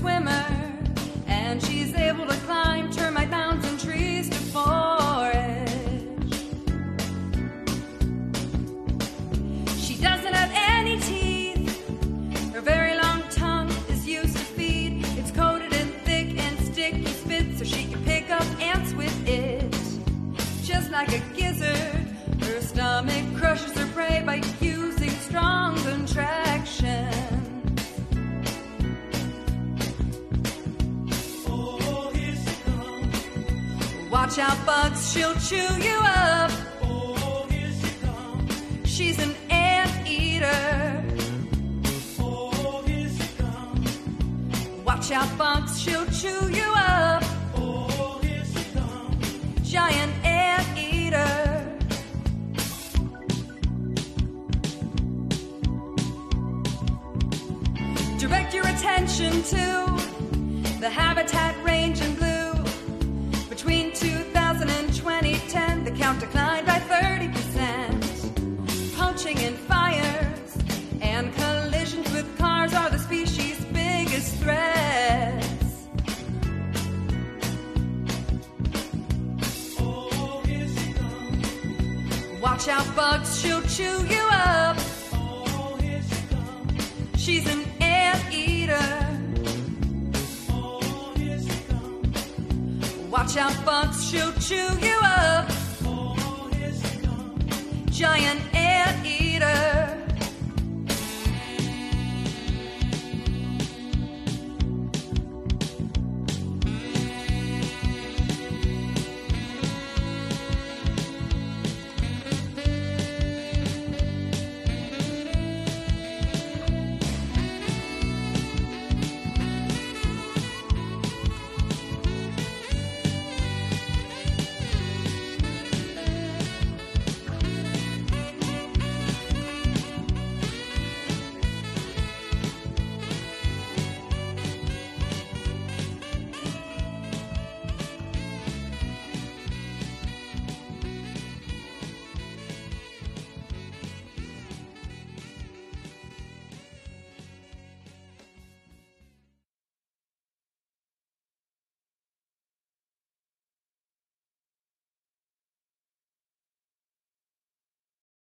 swimmer, and she's able to climb. Watch out, bugs, she'll chew you up. Oh, here she comes. She's an ant eater. Oh, here she comes. Watch out, bugs, she'll chew you up. Oh, here she comes. Giant ant eater. Direct your attention to the habitat range count declined by 30%. Poaching and fires and collisions with cars are the species' biggest threats. Oh, here she comes. Watch out, bugs, she'll chew you up. Oh, here she comes. She's an ant eater. Here she comes. Watch out, bugs, she'll chew you up. Giant.